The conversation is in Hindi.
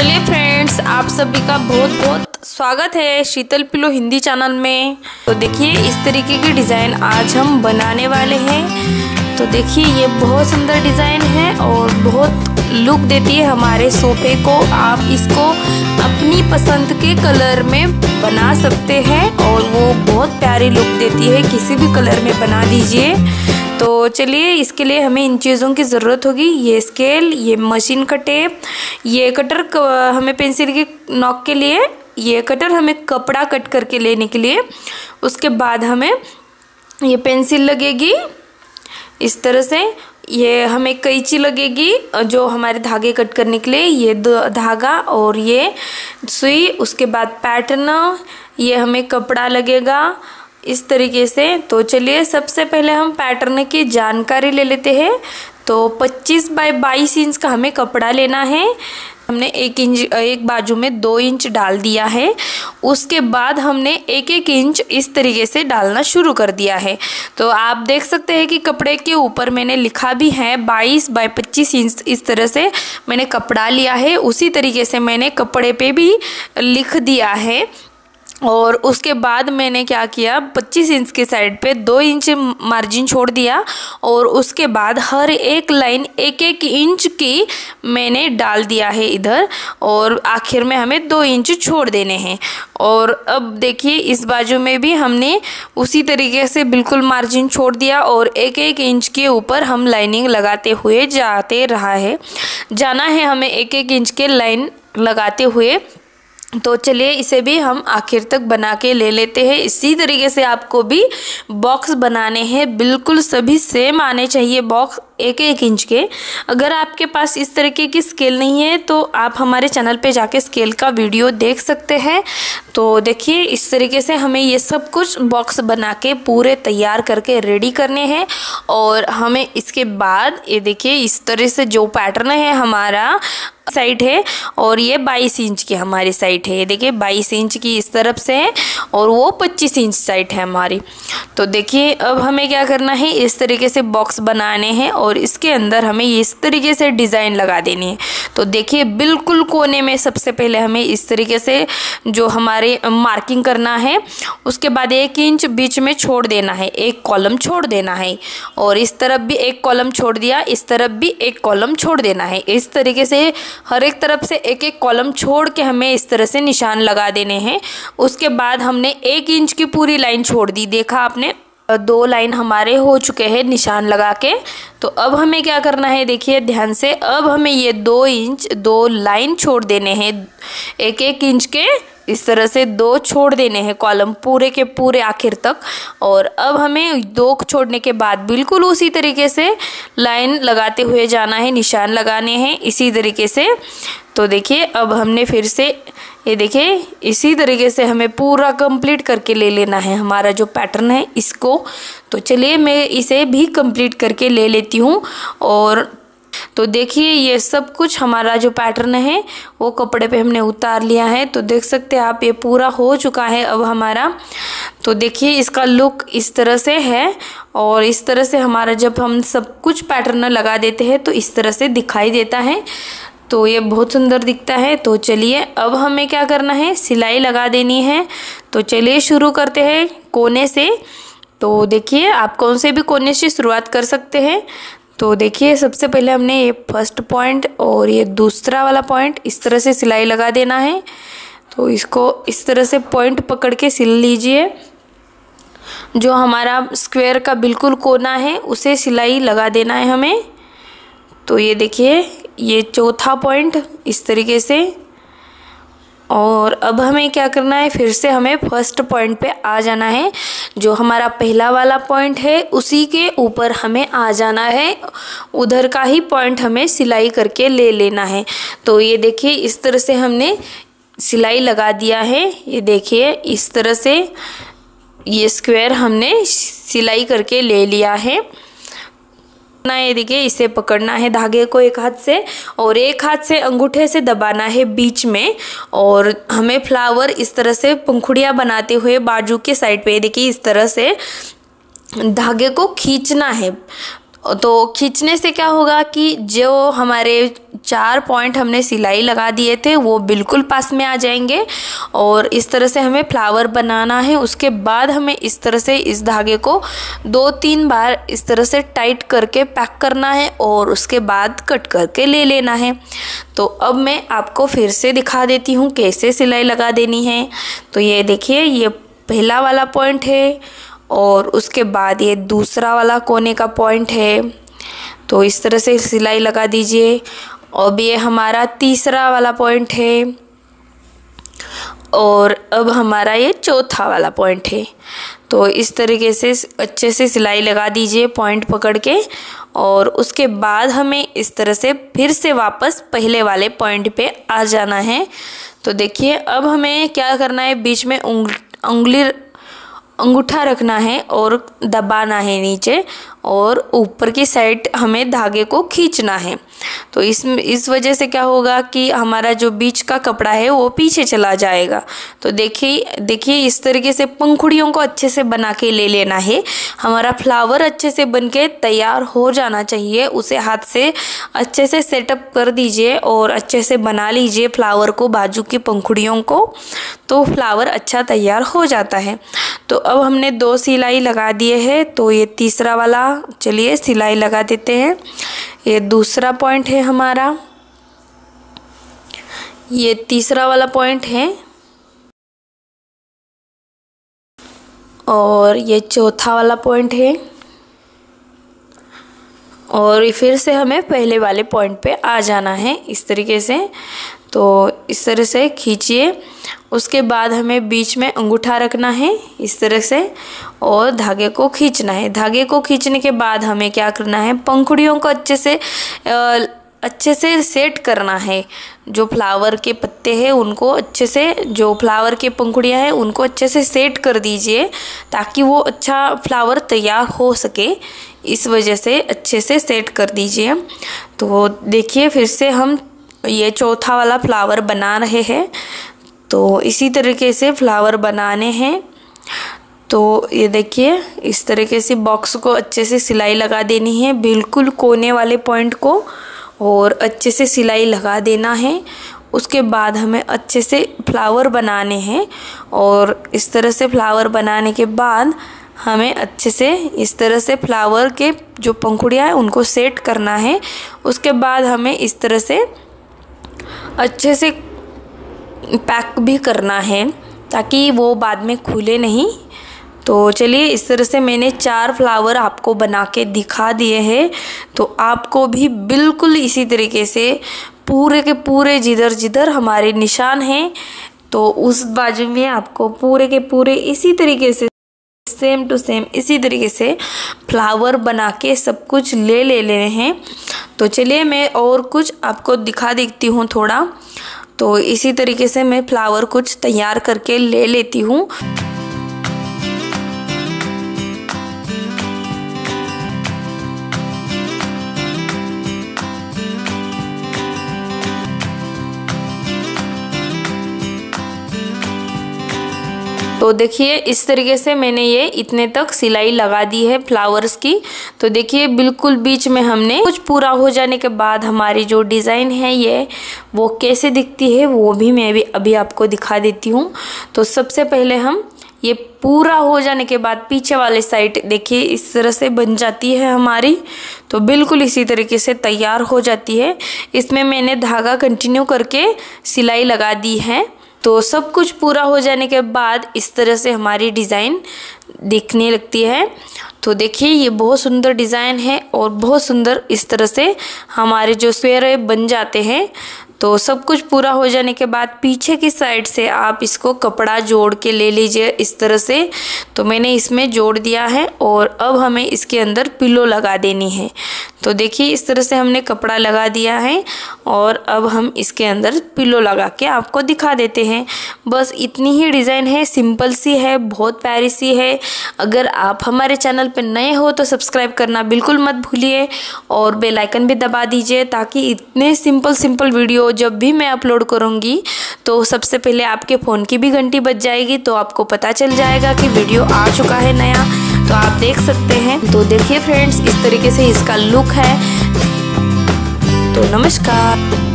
चलिए फ्रेंड्स आप सभी का बहुत बहुत स्वागत है शीतल पिलो हिंदी चैनल में। तो देखिए, इस तरीके की डिज़ाइन आज हम बनाने वाले हैं। तो देखिए, ये बहुत सुंदर डिज़ाइन है और बहुत लुक देती है हमारे सोफे को। आप इसको अपनी पसंद के कलर में बना सकते हैं और वो बहुत प्यारी लुक देती है। किसी भी कलर में बना दीजिए। तो चलिए, इसके लिए हमें इन चीज़ों की ज़रूरत होगी। ये स्केल ये मशीन का टेप ये कटर हमें पेंसिल की नॉक के लिए, ये कटर हमें कपड़ा कट करके लेने के लिए, उसके बाद हमें ये पेंसिल लगेगी। इस तरह से ये हमें कैची लगेगी, जो हमारे धागे कट करने के लिए, ये धागा और ये सुई, उसके बाद पैटर्न ये हमें कपड़ा लगेगा। इस तरीके से। तो चलिए, सबसे पहले हम पैटर्न की जानकारी ले लेते हैं। तो 25 बाय 22 इंच का हमें कपड़ा लेना है। हमने एक इंच एक बाजू में दो इंच डाल दिया है। उसके बाद हमने एक एक इंच इस तरीके से डालना शुरू कर दिया है। तो आप देख सकते हैं कि कपड़े के ऊपर मैंने लिखा भी है 22 बाय 25 इंच इस तरह से मैंने कपड़ा लिया है। उसी तरीके से मैंने कपड़े पे भी लिख दिया है। और उसके बाद मैंने क्या किया 25 इंच के साइड पे दो इंच मार्जिन छोड़ दिया और उसके बाद हर एक लाइन एक एक इंच की मैंने डाल दिया है इधर और आखिर में हमें दो इंच छोड़ देने हैं। और अब देखिए, इस बाजू में भी हमने उसी तरीके से बिल्कुल मार्जिन छोड़ दिया और एक एक इंच के ऊपर हम लाइनिंग लगाते हुए जाते रहा है। जाना है हमें एक एक इंच के लाइन लगाते हुए। तो चलिए इसे भी हम आखिर तक बना के ले लेते हैं। इसी तरीके से आपको भी बॉक्स बनाने हैं। बिल्कुल सभी सेम आने चाहिए बॉक्स एक एक इंच के। अगर आपके पास इस तरीके की स्केल नहीं है तो आप हमारे चैनल पे जाके स्केल का वीडियो देख सकते हैं। तो देखिए, इस तरीके से हमें ये सब कुछ बॉक्स बना के पूरे तैयार करके रेडी करने हैं। और हमें इसके बाद, ये देखिए, इस तरह से जो पैटर्न है हमारा साइड है और ये 22 इंच की हमारी साइड है। ये देखिए 22 इंच की इस तरफ़ से है और वो 25 इंच साइड है हमारी। तो देखिए, अब हमें क्या करना है? इस तरीके से बॉक्स बनाने हैं और इसके अंदर हमें इस तरीके से डिज़ाइन लगा देनी है। तो देखिए, बिल्कुल कोने में सबसे पहले हमें इस तरीके से जो हमारे मार्किंग करना है, उसके बाद एक इंच बीच में छोड़ देना है, एक कॉलम छोड़ देना है और इस तरफ़ भी एक कॉलम छोड़ दिया, इस तरफ़ भी एक कॉलम छोड़ देना है। इस तरीके से हर एक तरफ़ से एक एक कॉलम छोड़ के हमें इस तरह से निशान लगा देने हैं। उसके बाद हमने एक इंच की पूरी लाइन छोड़ दी। देखा आपने? दो लाइन हमारे हो चुके हैं निशान लगा के। तो अब हमें क्या करना है? देखिए, ध्यान से। अब हमें ये दो इंच, दो लाइन छोड़ देने हैं। एक एक इंच के इस तरह से दो छोड़ देने हैं कॉलम पूरे के पूरे आखिर तक। और अब हमें दो छोड़ने के बाद बिल्कुल उसी तरीके से लाइन लगाते हुए जाना है, निशान लगाने हैं इसी तरीके से। तो देखिए, अब हमने फिर से, ये देखिए, इसी तरीके से हमें पूरा कंप्लीट करके ले लेना है हमारा जो पैटर्न है इसको। तो चलिए मैं इसे भी कंप्लीट करके ले लेती हूँ। और तो देखिए, ये सब कुछ हमारा जो पैटर्न है, वो कपड़े पे हमने उतार लिया है। तो देख सकते हैं आप, ये पूरा हो चुका है अब हमारा। तो देखिए, इसका लुक इस तरह से है और इस तरह से हमारा जब हम सब कुछ पैटर्न लगा देते हैं तो इस तरह से दिखाई देता है। तो ये बहुत सुंदर दिखता है। तो चलिए, अब हमें क्या करना है? सिलाई लगा देनी है। तो चलिए, शुरू करते हैं कोने से। तो देखिए, आप कौन से भी कोने से शुरुआत कर सकते हैं। तो देखिए, सबसे पहले हमने ये फ़र्स्ट पॉइंट और ये दूसरा वाला पॉइंट इस तरह से सिलाई लगा देना है। तो इसको इस तरह से पॉइंट पकड़ के सिल लीजिए। जो हमारा स्क्वायर का बिल्कुल कोना है, उसे सिलाई लगा देना है हमें। तो ये देखिए, ये चौथा पॉइंट इस तरीके से और अब हमें क्या करना है? फिर से हमें फ़र्स्ट पॉइंट पे आ जाना है, जो हमारा पहला वाला पॉइंट है, उसी के ऊपर हमें आ जाना है। उधर का ही पॉइंट हमें सिलाई करके ले लेना है। तो ये देखिए, इस तरह से हमने सिलाई लगा दिया है। ये देखिए, इस तरह से ये स्क्वायर हमने सिलाई करके ले लिया है। ना ये देखिए, इसे पकड़ना है धागे को एक हाथ से और एक हाथ से अंगूठे से दबाना है बीच में और हमें फ्लावर इस तरह से पंखुड़िया बनाते हुए बाजू के साइड पे देखिए, इस तरह से धागे को खींचना है। तो खींचने से क्या होगा कि जो हमारे चार पॉइंट हमने सिलाई लगा दिए थे, वो बिल्कुल पास में आ जाएँगे। और इस तरह से हमें फ्लावर बनाना है। उसके बाद हमें इस तरह से इस धागे को दो तीन बार इस तरह से टाइट करके पैक करना है और उसके बाद कट करके ले लेना है। तो अब मैं आपको फिर से दिखा देती हूँ कैसे सिलाई लगा देनी है। तो ये देखिए, ये पहला वाला पॉइंट है। और उसके बाद ये दूसरा वाला कोने का पॉइंट है। तो इस तरह से सिलाई लगा दीजिए। अब ये हमारा तीसरा वाला पॉइंट है। और अब हमारा ये चौथा वाला पॉइंट है। तो इस तरीके से अच्छे से सिलाई लगा दीजिए पॉइंट पकड़ के। और उसके बाद हमें इस तरह से फिर से वापस पहले वाले पॉइंट पे आ जाना है। तो देखिए, अब हमें क्या करना है? बीच में उंगली अंगूठा रखना है और दबाना है नीचे और ऊपर की साइड हमें धागे को खींचना है। तो इस इस वजह से क्या होगा कि हमारा जो बीच का कपड़ा है वो पीछे चला जाएगा। तो देखिए देखिए इस तरीके से पंखुड़ियों को अच्छे से बना के ले लेना है। हमारा फ्लावर अच्छे से बन के तैयार हो जाना चाहिए। उसे हाथ से अच्छे से सेटअप कर दीजिए और अच्छे से बना लीजिए फ्लावर को बाजू की पंखुड़ियों को। तो फ्लावर अच्छा तैयार हो जाता है। तो अब हमने दो सिलाई लगा दिए हैं तो ये तीसरा वाला, चलिए सिलाई लगा देते हैं। ये दूसरा पॉइंट है हमारा। ये तीसरा वाला पॉइंट है। और ये चौथा वाला पॉइंट है। और फिर से हमें पहले वाले पॉइंट पे आ जाना है, इस तरीके से। तो इस तरह से खींचिए। उसके बाद हमें बीच में अंगूठा रखना है, इस तरह से, और धागे को खींचना है। धागे को खींचने के बाद हमें क्या करना है, पंखुड़ियों को अच्छे से अच्छे से सेट करना है। जो फ्लावर के पत्ते हैं, उनको अच्छे से, जो फ्लावर के पंखुड़ियाँ हैं, उनको अच्छे से सेट कर दीजिए, ताकि वो अच्छा फ्लावर तैयार हो सके। इस वजह से अच्छे से सेट कर दीजिए तो देखिए, फिर से हम ये चौथा वाला फ्लावर बना रहे हैं। तो इसी तरीके से फ्लावर बनाने हैं। तो ये देखिए, इस तरीके से बॉक्स को अच्छे से सिलाई लगा देनी है। बिल्कुल कोने वाले पॉइंट को और अच्छे से सिलाई लगा देना है। उसके बाद हमें अच्छे से फ्लावर बनाने हैं और इस तरह से फ्लावर बनाने के बाद हमें अच्छे से इस तरह से फ्लावर के जो पंखुड़ियाँ हैं, उनको सेट करना है। उसके बाद हमें इस तरह से अच्छे से पैक भी करना है, ताकि वो बाद में खुले नहीं। तो चलिए, इस तरह से मैंने चार फ्लावर आपको बना के दिखा दिए हैं। तो आपको भी बिल्कुल इसी तरीके से पूरे के पूरे जिधर जिधर हमारे निशान हैं। तो उस बाजू में आपको पूरे के पूरे इसी तरीके से सेम टू सेम इसी तरीके से फ्लावर बना के सब कुछ ले ले लेने हैं। तो चलिए, मैं और कुछ आपको दिखा देती हूँ थोड़ा। तो इसी तरीके से मैं फ्लावर कुछ तैयार करके ले लेती हूँ। तो देखिए, इस तरीके से मैंने ये इतने तक सिलाई लगा दी है फ्लावर्स की। तो देखिए, बिल्कुल बीच में हमने कुछ पूरा हो जाने के बाद हमारी जो डिज़ाइन है ये, वो कैसे दिखती है, वो भी मैं भी अभी आपको दिखा देती हूँ। तो सबसे पहले हम ये पूरा हो जाने के बाद पीछे वाले साइड देखिए, इस तरह से बन जाती है हमारी। तो बिल्कुल इसी तरीके से तैयार हो जाती है। इसमें मैंने धागा कंटिन्यू करके सिलाई लगा दी है। तो सब कुछ पूरा हो जाने के बाद इस तरह से हमारी डिज़ाइन दिखने लगती है। तो देखिए, ये बहुत सुंदर डिज़ाइन है और बहुत सुंदर इस तरह से हमारे जो स्वेयर बन जाते हैं तो सब कुछ पूरा हो जाने के बाद पीछे की साइड से आप इसको कपड़ा जोड़ के ले लीजिए इस तरह से। तो मैंने इसमें जोड़ दिया है और अब हमें इसके अंदर पिलो लगा देनी है। तो देखिए, इस तरह से हमने कपड़ा लगा दिया है और अब हम इसके अंदर पिलो लगा के आपको दिखा देते हैं। बस इतनी ही डिज़ाइन है, सिंपल सी है, बहुत प्यारी सी है। अगर आप हमारे चैनल पर नए हो तो सब्सक्राइब करना बिल्कुल मत भूलिए और बेल आइकन भी दबा दीजिए ताकि इतने सिंपल सिंपल वीडियो जब भी मैं अपलोड करूँगी तो सबसे पहले आपके फ़ोन की भी घंटी बज जाएगी तो आपको पता चल जाएगा कि वीडियो आ चुका है नया। तो आप देख सकते हैं। तो देखिए फ्रेंड्स इस तरीके से इसका लुक है। तो नमस्कार।